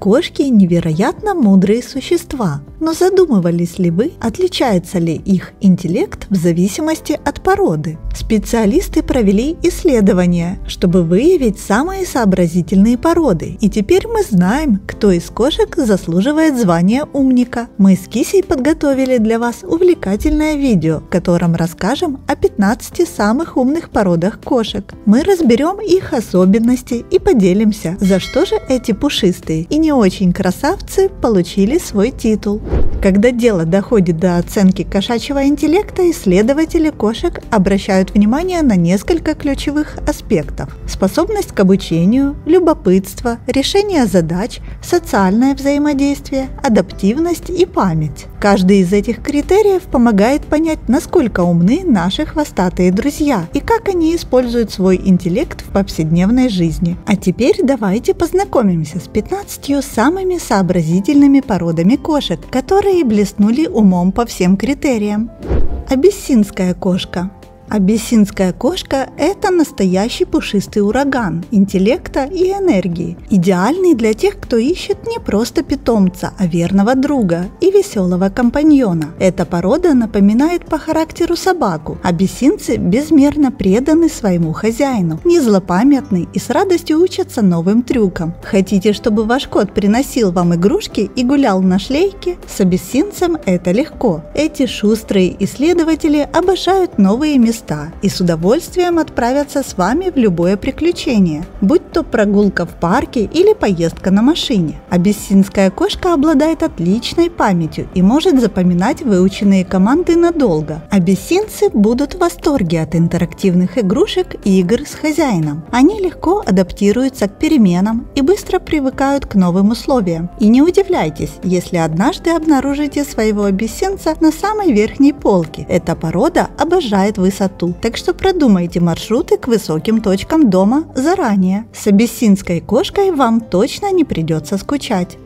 Кошки невероятно мудрые существа, но задумывались ли вы, отличается ли их интеллект в зависимости от породы? Специалисты провели исследования, чтобы выявить самые сообразительные породы, и теперь мы знаем, кто из кошек заслуживает звания умника. Мы с Кисей подготовили для вас увлекательное видео, в котором расскажем о 15 самых умных породах кошек. Мы разберем их особенности и поделимся, за что же эти пушистые и не не очень красавцы получили свой титул. Когда дело доходит до оценки кошачьего интеллекта, исследователи кошек обращают внимание на несколько ключевых аспектов. Способность к обучению, любопытство, решение задач, социальное взаимодействие, адаптивность и память. Каждый из этих критериев помогает понять, насколько умны наши хвостатые друзья и как они используют свой интеллект в повседневной жизни. А теперь давайте познакомимся с 15 самыми сообразительными породами кошек, которые блеснули умом по всем критериям. Абиссинская кошка Абиссинская кошка – это настоящий пушистый ураган интеллекта и энергии, идеальный для тех, кто ищет не просто питомца, а верного друга и веселого компаньона. Эта порода напоминает по характеру собаку. Абиссинцы безмерно преданы своему хозяину, не злопамятны и с радостью учатся новым трюкам. Хотите, чтобы ваш кот приносил вам игрушки и гулял на шлейке? С абиссинцем это легко. Эти шустрые исследователи обожают новые места места и с удовольствием отправятся с вами в любое приключение, будь то прогулка в парке или поездка на машине. Абиссинская кошка обладает отличной памятью и может запоминать выученные команды надолго. Абиссинцы будут в восторге от интерактивных игрушек и игр с хозяином. Они легко адаптируются к переменам и быстро привыкают к новым условиям. И не удивляйтесь, если однажды обнаружите своего абиссинца на самой верхней полке. Эта порода обожает высоту высоту, так что продумайте маршруты к высоким точкам дома заранее. С абиссинской кошкой вам точно не придется скучать.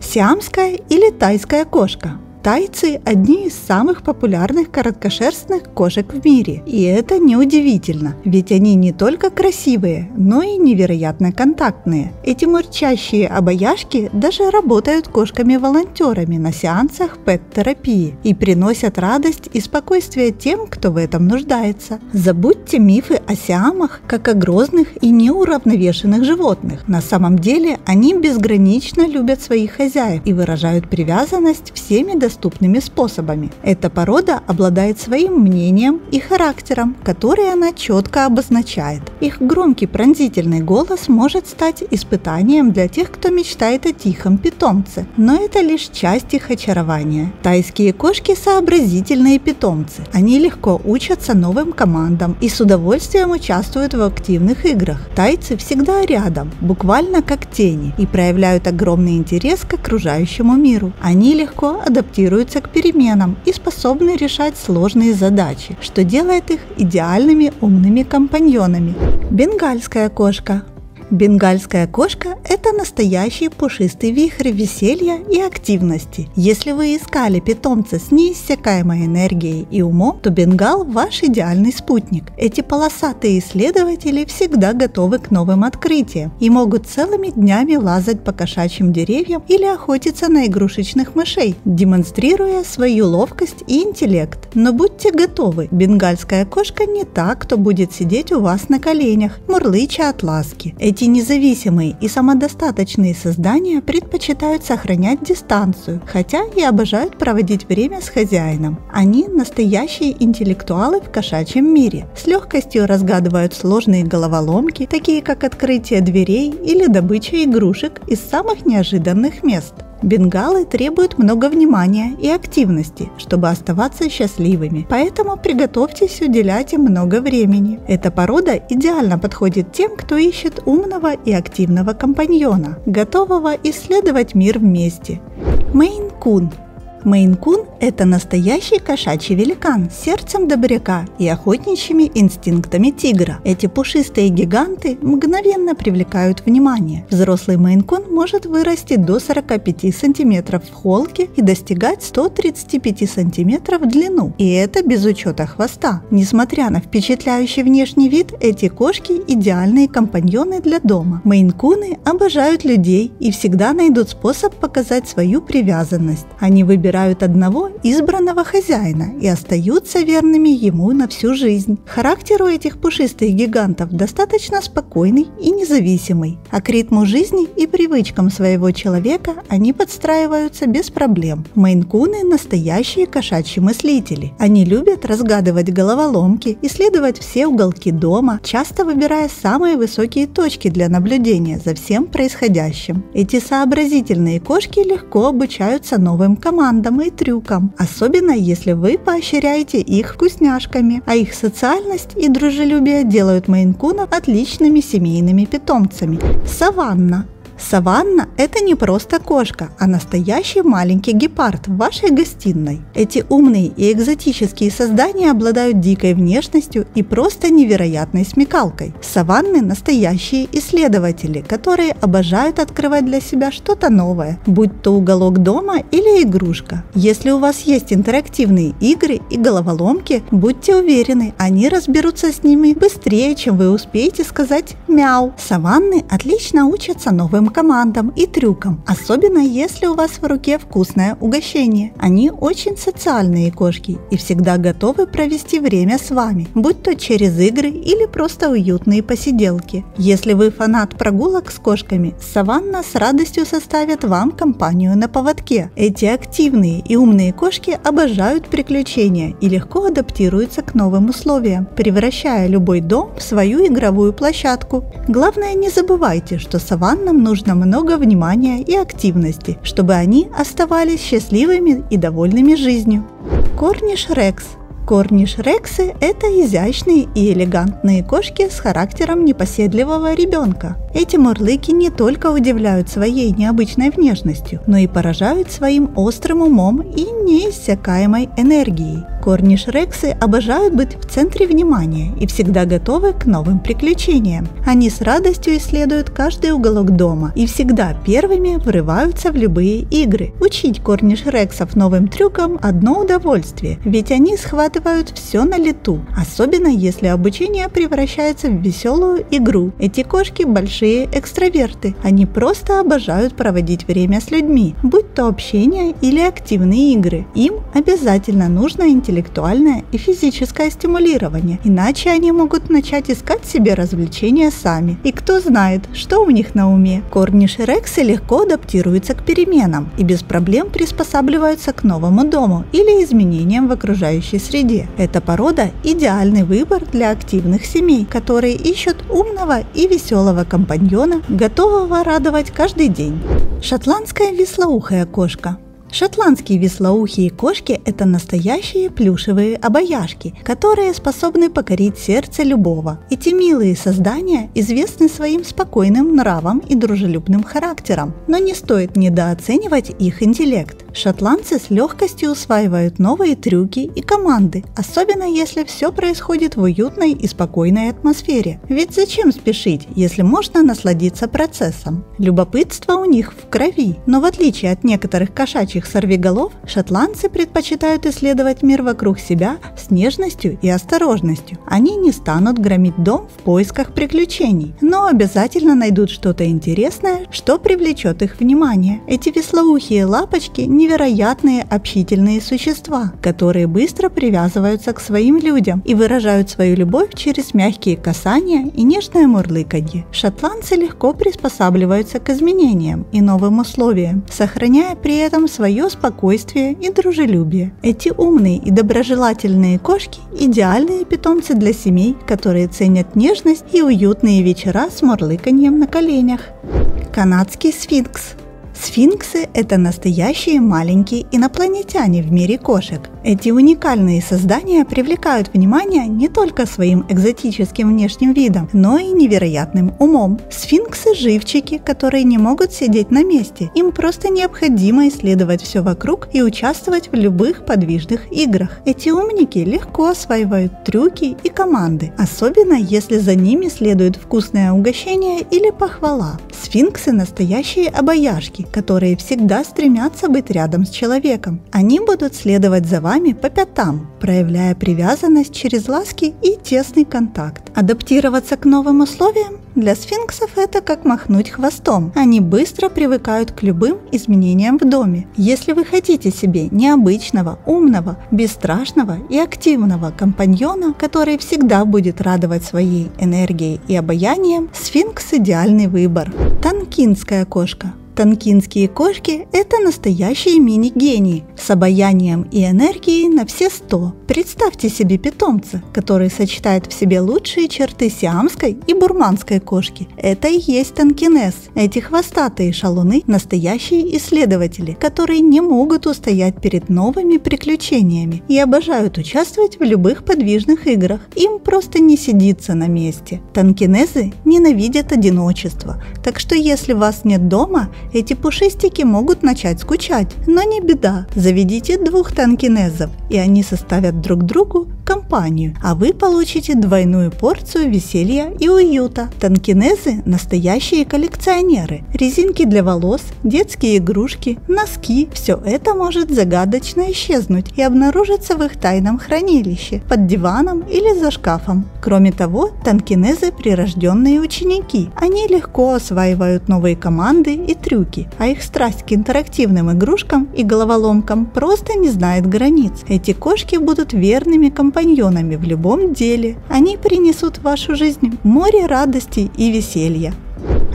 Сиамская или тайская кошка – Тайцы – одни из самых популярных короткошерстных кошек в мире. И это неудивительно, ведь они не только красивые, но и невероятно контактные. Эти мурчащие обаяшки даже работают кошками-волонтерами на сеансах пет-терапии и приносят радость и спокойствие тем, кто в этом нуждается. Забудьте мифы о сиамах как о грозных и неуравновешенных животных. На самом деле они безгранично любят своих хозяев и выражают привязанность всеми доступными доступными способами. Эта порода обладает своим мнением и характером, который она четко обозначает. Их громкий пронзительный голос может стать испытанием для тех, кто мечтает о тихом питомце, но это лишь часть их очарования. Тайские кошки – сообразительные питомцы. Они легко учатся новым командам и с удовольствием участвуют в активных играх. Тайцы всегда рядом, буквально как тени, и проявляют огромный интерес к окружающему миру. Они легко адаптируются адаптируются к переменам и способны решать сложные задачи, что делает их идеальными умными компаньонами. Бенгальская кошка Бенгальская кошка – это настоящий пушистый вихрь веселья и активности. Если вы искали питомца с неиссякаемой энергией и умом, то бенгал – ваш идеальный спутник. Эти полосатые исследователи всегда готовы к новым открытиям и могут целыми днями лазать по кошачьим деревьям или охотиться на игрушечных мышей, демонстрируя свою ловкость и интеллект. Но будьте готовы, бенгальская кошка не та, кто будет сидеть у вас на коленях, мурлыча от ласки. Эти независимые и самодостаточные создания предпочитают сохранять дистанцию, хотя и обожают проводить время с хозяином. Они настоящие интеллектуалы в кошачьем мире. С легкостью разгадывают сложные головоломки, такие как открытие дверей или добыча игрушек из самых неожиданных мест. Бенгалы требуют много внимания и активности, чтобы оставаться счастливыми, поэтому приготовьтесь уделять им много времени. Эта порода идеально подходит тем, кто ищет умного и активного компаньона, готового исследовать мир вместе. Мейн-кун Мейн-кун – это настоящий кошачий великан с сердцем добряка и охотничьими инстинктами тигра. Эти пушистые гиганты мгновенно привлекают внимание. Взрослый мейн-кун может вырасти до 45 см в холке и достигать 135 см в длину. И это без учета хвоста. Несмотря на впечатляющий внешний вид, эти кошки – идеальные компаньоны для дома. Мейн-куны обожают людей и всегда найдут способ показать свою привязанность. Они выбирают одного избранного хозяина и остаются верными ему на всю жизнь. Характер у этих пушистых гигантов достаточно спокойный и независимый, а к ритму жизни и привычкам своего человека они подстраиваются без проблем. Мейнкуны – настоящие кошачьи мыслители. Они любят разгадывать головоломки, исследовать все уголки дома, часто выбирая самые высокие точки для наблюдения за всем происходящим. Эти сообразительные кошки легко обучаются новым командам и трюкам, особенно если вы поощряете их вкусняшками, а их социальность и дружелюбие делают мейнкунов отличными семейными питомцами. Саванна Саванна – это не просто кошка, а настоящий маленький гепард в вашей гостиной. Эти умные и экзотические создания обладают дикой внешностью и просто невероятной смекалкой. Саванны – настоящие исследователи, которые обожают открывать для себя что-то новое, будь то уголок дома или игрушка. Если у вас есть интерактивные игры и головоломки, будьте уверены, они разберутся с ними быстрее, чем вы успеете сказать «мяу». Саванны отлично учатся новым новым командам и трюкам, особенно если у вас в руке вкусное угощение. Они очень социальные кошки и всегда готовы провести время с вами, будь то через игры или просто уютные посиделки. Если вы фанат прогулок с кошками, Саванна с радостью составит вам компанию на поводке. Эти активные и умные кошки обожают приключения и легко адаптируются к новым условиям, превращая любой дом в свою игровую площадку. Главное не забывайте, что саваннам нужно нужно много внимания и активности, чтобы они оставались счастливыми и довольными жизнью. Корниш Рекс Корниш-рексы – это изящные и элегантные кошки с характером непоседливого ребенка. Эти мурлыки не только удивляют своей необычной внешностью, но и поражают своим острым умом и неиссякаемой энергией. Корниш-рексы обожают быть в центре внимания и всегда готовы к новым приключениям. Они с радостью исследуют каждый уголок дома и всегда первыми врываются в любые игры. Учить корниш-рексов новым трюкам – одно удовольствие, ведь они схватывают все на лету, особенно если обучение превращается в веселую игру. Эти кошки – большие экстраверты. Они просто обожают проводить время с людьми, будь то общение или активные игры. Им обязательно нужно интеллектуально интеллектуальное и физическое стимулирование, иначе они могут начать искать себе развлечения сами. И кто знает, что у них на уме. Корниши рексы легко адаптируются к переменам и без проблем приспосабливаются к новому дому или изменениям в окружающей среде. Эта порода – идеальный выбор для активных семей, которые ищут умного и веселого компаньона, готового радовать каждый день. Шотландская веслоухая кошка Шотландские веслоухие кошки – это настоящие плюшевые обаяшки, которые способны покорить сердце любого. Эти милые создания известны своим спокойным нравом и дружелюбным характером, но не стоит недооценивать их интеллект. Шотландцы с легкостью усваивают новые трюки и команды, особенно если все происходит в уютной и спокойной атмосфере. Ведь зачем спешить, если можно насладиться процессом? Любопытство у них в крови, но в отличие от некоторых кошачьих сорвиголов, шотландцы предпочитают исследовать мир вокруг себя с нежностью и осторожностью. Они не станут громить дом в поисках приключений, но обязательно найдут что-то интересное, что привлечет их внимание. Эти веслоухие лапочки не невероятные общительные существа, которые быстро привязываются к своим людям и выражают свою любовь через мягкие касания и нежное мурлыканье. Шотландцы легко приспосабливаются к изменениям и новым условиям, сохраняя при этом свое спокойствие и дружелюбие. Эти умные и доброжелательные кошки – идеальные питомцы для семей, которые ценят нежность и уютные вечера с мурлыканьем на коленях. Канадский сфинкс – Сфинксы – это настоящие маленькие инопланетяне в мире кошек. Эти уникальные создания привлекают внимание не только своим экзотическим внешним видом, но и невероятным умом. Сфинксы – живчики, которые не могут сидеть на месте. Им просто необходимо исследовать все вокруг и участвовать в любых подвижных играх. Эти умники легко осваивают трюки и команды, особенно если за ними следует вкусное угощение или похвала. Сфинксы – настоящие обаяшки, которые всегда стремятся быть рядом с человеком. Они будут следовать за вами по пятам, проявляя привязанность через ласки и тесный контакт. Адаптироваться к новым условиям для сфинксов это как махнуть хвостом. Они быстро привыкают к любым изменениям в доме. Если вы хотите себе необычного, умного, бесстрашного и активного компаньона, который всегда будет радовать своей энергией и обаянием, сфинкс – идеальный выбор. Танкинская кошка Танкинские кошки – это настоящие мини-гении с обаянием и энергией на все сто. Представьте себе питомца, который сочетает в себе лучшие черты сиамской и бурманской кошки. Это и есть танкинез. Эти хвостатые шалуны – настоящие исследователи, которые не могут устоять перед новыми приключениями и обожают участвовать в любых подвижных играх. Им просто не сидится на месте. Танкинезы ненавидят одиночество, так что если вас нет дома – эти пушистики могут начать скучать. Но не беда, заведите двух танкинезов, и они составят друг другу компанию, а вы получите двойную порцию веселья и уюта. Танкинезы – настоящие коллекционеры. Резинки для волос, детские игрушки, носки – все это может загадочно исчезнуть и обнаружиться в их тайном хранилище, под диваном или за шкафом. Кроме того, танкинезы – прирожденные ученики. Они легко осваивают новые команды и трюки, а их страсть к интерактивным игрушкам и головоломкам просто не знает границ. Эти кошки будут верными компаньонами в любом деле. Они принесут в вашу жизнь море радости и веселья.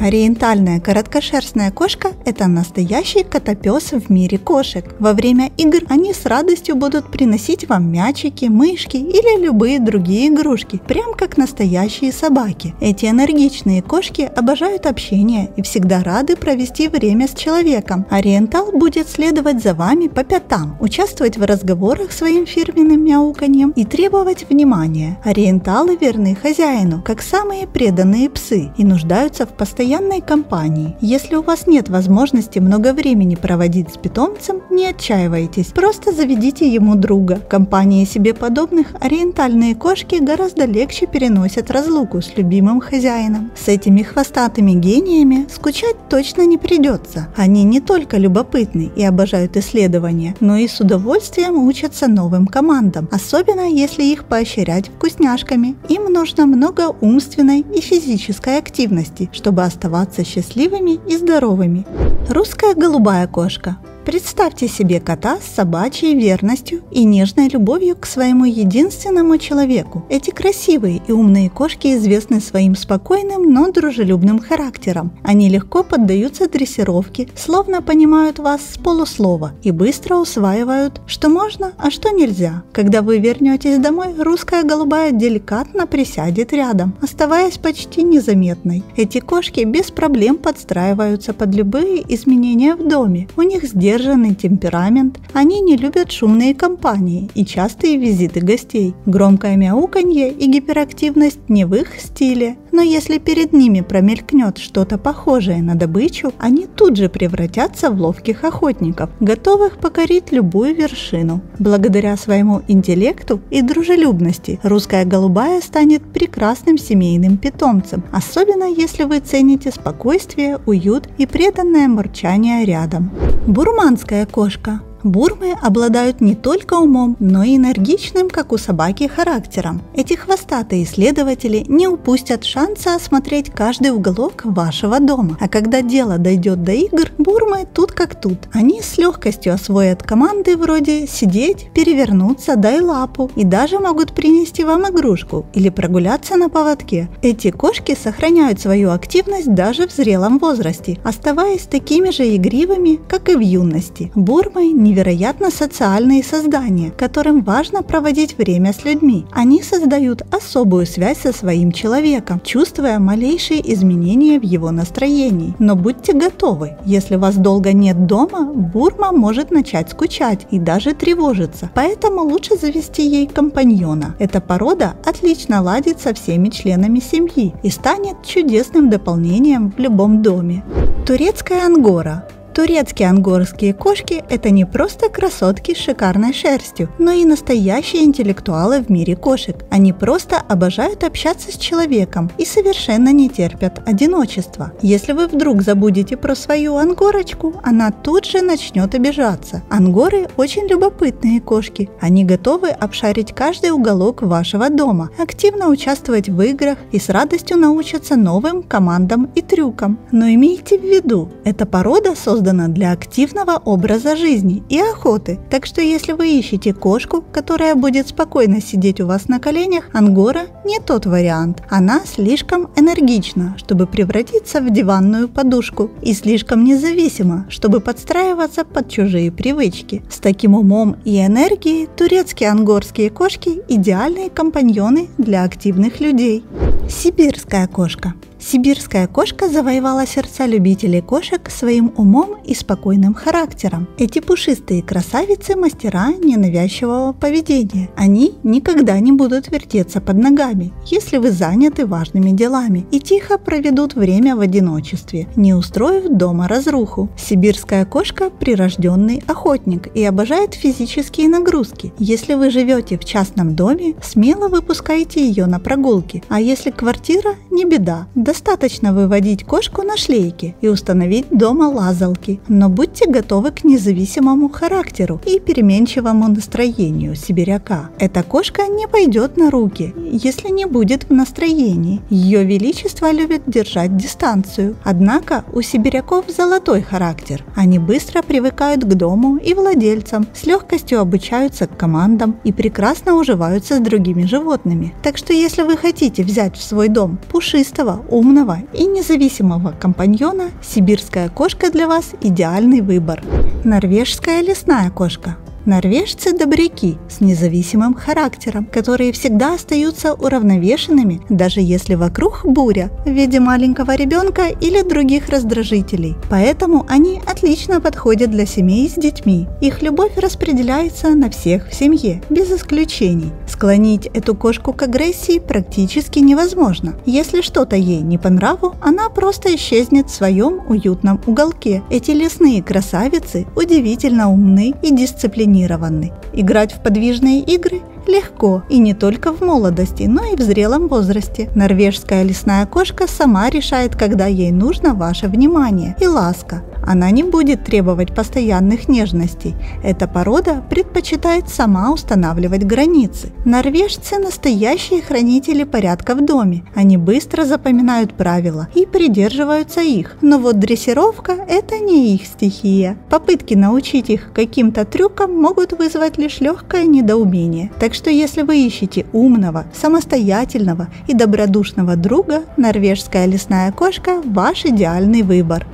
Ориентальная короткошерстная кошка – это настоящий котопес в мире кошек. Во время игр они с радостью будут приносить вам мячики, мышки или любые другие игрушки, прям как настоящие собаки. Эти энергичные кошки обожают общение и всегда рады провести время с человеком. Ориентал будет следовать за вами по пятам, участвовать в разговорах своим фирменным мяуканьем и требовать внимания. Ориенталы верны хозяину, как самые преданные псы, и нуждаются в постоянном постоянной компании. Если у вас нет возможности много времени проводить с питомцем, не отчаивайтесь, просто заведите ему друга. В компании себе подобных ориентальные кошки гораздо легче переносят разлуку с любимым хозяином. С этими хвостатыми гениями скучать точно не придется. Они не только любопытны и обожают исследования, но и с удовольствием учатся новым командам, особенно если их поощрять вкусняшками. Им нужно много умственной и физической активности, чтобы оставаться счастливыми и здоровыми. Русская голубая кошка Представьте себе кота с собачьей верностью и нежной любовью к своему единственному человеку. Эти красивые и умные кошки известны своим спокойным, но дружелюбным характером. Они легко поддаются дрессировке, словно понимают вас с полуслова и быстро усваивают, что можно, а что нельзя. Когда вы вернетесь домой, русская голубая деликатно присядет рядом, оставаясь почти незаметной. Эти кошки без проблем подстраиваются под любые изменения в доме. У них с сдержанный темперамент, они не любят шумные компании и частые визиты гостей. Громкое мяуканье и гиперактивность не в их стиле, но если перед ними промелькнет что-то похожее на добычу, они тут же превратятся в ловких охотников, готовых покорить любую вершину. Благодаря своему интеллекту и дружелюбности русская голубая станет прекрасным семейным питомцем, особенно если вы цените спокойствие, уют и преданное мурчание рядом. Бурманская кошка Бурмы обладают не только умом, но и энергичным, как у собаки, характером. Эти хвостатые исследователи не упустят шанса осмотреть каждый уголок вашего дома. А когда дело дойдет до игр, бурмы тут как тут. Они с легкостью освоят команды вроде «сидеть», «перевернуться», «дай лапу» и даже могут принести вам игрушку или прогуляться на поводке. Эти кошки сохраняют свою активность даже в зрелом возрасте, оставаясь такими же игривыми, как и в юности. Бурмы не невероятно социальные создания, которым важно проводить время с людьми. Они создают особую связь со своим человеком, чувствуя малейшие изменения в его настроении. Но будьте готовы, если вас долго нет дома, Бурма может начать скучать и даже тревожиться, поэтому лучше завести ей компаньона. Эта порода отлично ладит со всеми членами семьи и станет чудесным дополнением в любом доме. Турецкая ангора Турецкие ангорские кошки – это не просто красотки с шикарной шерстью, но и настоящие интеллектуалы в мире кошек. Они просто обожают общаться с человеком и совершенно не терпят одиночества. Если вы вдруг забудете про свою ангорочку, она тут же начнет обижаться. Ангоры очень любопытные кошки. Они готовы обшарить каждый уголок вашего дома, активно участвовать в играх и с радостью научатся новым командам и трюкам. Но имейте в виду, эта порода создана создана для активного образа жизни и охоты, так что если вы ищете кошку, которая будет спокойно сидеть у вас на коленях, ангора не тот вариант. Она слишком энергична, чтобы превратиться в диванную подушку, и слишком независима, чтобы подстраиваться под чужие привычки. С таким умом и энергией турецкие ангорские кошки – идеальные компаньоны для активных людей. Сибирская кошка – Сибирская кошка завоевала сердца любителей кошек своим умом и спокойным характером. Эти пушистые красавицы – мастера ненавязчивого поведения. Они никогда не будут вертеться под ногами, если вы заняты важными делами, и тихо проведут время в одиночестве, не устроив дома разруху. Сибирская кошка – прирожденный охотник и обожает физические нагрузки. Если вы живете в частном доме, смело выпускайте ее на прогулки, а если квартира – не беда, Достаточно выводить кошку на шлейке и установить дома лазалки, но будьте готовы к независимому характеру и переменчивому настроению сибиряка. Эта кошка не пойдет на руки, если не будет в настроении. Ее величество любит держать дистанцию. Однако у сибиряков золотой характер. Они быстро привыкают к дому и владельцам, с легкостью обучаются к командам и прекрасно уживаются с другими животными. Так что если вы хотите взять в свой дом пушистого, умного и независимого компаньона сибирская кошка для вас идеальный выбор. Норвежская лесная кошка Норвежцы – добряки с независимым характером, которые всегда остаются уравновешенными, даже если вокруг буря в виде маленького ребенка или других раздражителей. Поэтому они отлично подходят для семей с детьми. Их любовь распределяется на всех в семье, без исключений. Склонить эту кошку к агрессии практически невозможно. Если что-то ей не по нраву, она просто исчезнет в своем уютном уголке. Эти лесные красавицы удивительно умны и дисциплинированы. Играть в подвижные игры легко и не только в молодости, но и в зрелом возрасте. Норвежская лесная кошка сама решает, когда ей нужно ваше внимание и ласка. Она не будет требовать постоянных нежностей. Эта порода предпочитает сама устанавливать границы. Норвежцы – настоящие хранители порядка в доме. Они быстро запоминают правила и придерживаются их. Но вот дрессировка – это не их стихия. Попытки научить их каким-то трюкам могут вызвать лишь легкое недоумение. Так что если вы ищете умного, самостоятельного и добродушного друга, норвежская лесная кошка – ваш идеальный выбор.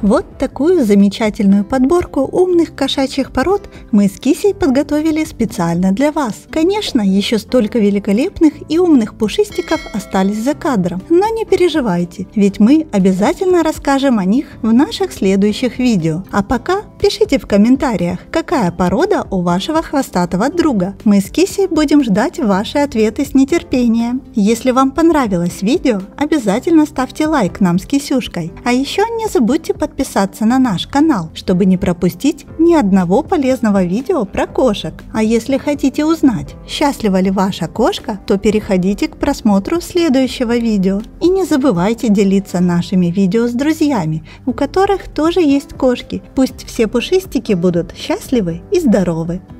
Вот такую замечательную подборку умных кошачьих пород мы с Кисей подготовили специально для вас. Конечно, еще столько великолепных и умных пушистиков остались за кадром, но не переживайте, ведь мы обязательно расскажем о них в наших следующих видео. А пока пишите в комментариях, какая порода у вашего хвостатого друга. Мы с Кисей будем ждать ваши ответы с нетерпением. Если вам понравилось видео, обязательно ставьте лайк нам с Кисюшкой. А еще не забудьте подписаться на наш канал, чтобы не пропустить ни одного полезного видео про кошек. А если хотите узнать, счастлива ли ваша кошка, то переходите к просмотру следующего видео. И не забывайте делиться нашими видео с друзьями, у которых тоже есть кошки. Пусть все пушистики будут счастливы и здоровы.